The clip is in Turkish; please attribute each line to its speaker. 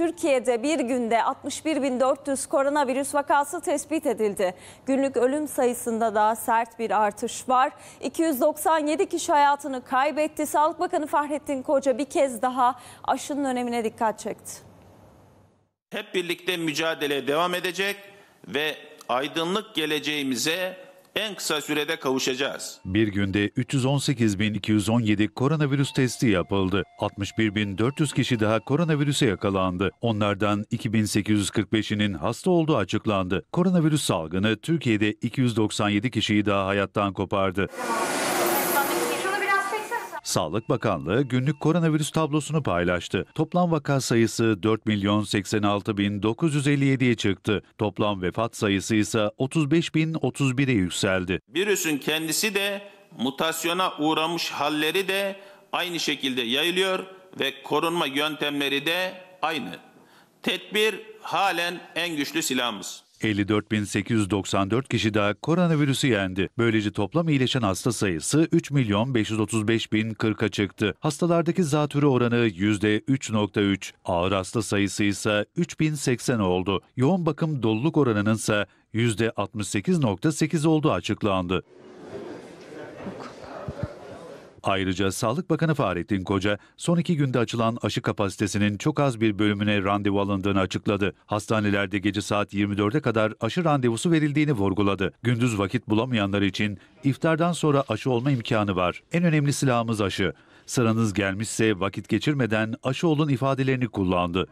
Speaker 1: Türkiye'de bir günde 61.400 koronavirüs vakası tespit edildi. Günlük ölüm sayısında da sert bir artış var. 297 kişi hayatını kaybetti. Sağlık Bakanı Fahrettin Koca bir kez daha aşının önemine dikkat çekti.
Speaker 2: Hep birlikte mücadeleye devam edecek ve aydınlık geleceğimize en kısa sürede kavuşacağız.
Speaker 3: Bir günde 318.217 koronavirüs testi yapıldı. 61.400 kişi daha koronavirüse yakalandı. Onlardan 2.845'inin hasta olduğu açıklandı. Koronavirüs salgını Türkiye'de 297 kişiyi daha hayattan kopardı. Sağlık Bakanlığı günlük koronavirüs tablosunu paylaştı. Toplam vaka sayısı 4 milyon 86 bin 957'ye çıktı. Toplam vefat sayısı ise 35 bin 31'e yükseldi.
Speaker 2: Virüsün kendisi de mutasyona uğramış halleri de aynı şekilde yayılıyor ve korunma yöntemleri de aynı. Tedbir halen en güçlü silahımız.
Speaker 3: 54.894 kişi daha koronavirüsü yendi. Böylece toplam iyileşen hasta sayısı 3 milyon 535 bin 40'a çıktı. Hastalardaki zatürre oranı %3.3, ağır hasta sayısı ise 3080 oldu. Yoğun bakım doluluk oranının ise %68.8 olduğu açıklandı. Ayrıca Sağlık Bakanı Fahrettin Koca, son iki günde açılan aşı kapasitesinin çok az bir bölümüne randevu alındığını açıkladı. Hastanelerde gece saat 24'e kadar aşı randevusu verildiğini vurguladı. Gündüz vakit bulamayanlar için iftardan sonra aşı olma imkanı var. En önemli silahımız aşı. Sıranız gelmişse vakit geçirmeden aşı olun ifadelerini kullandı.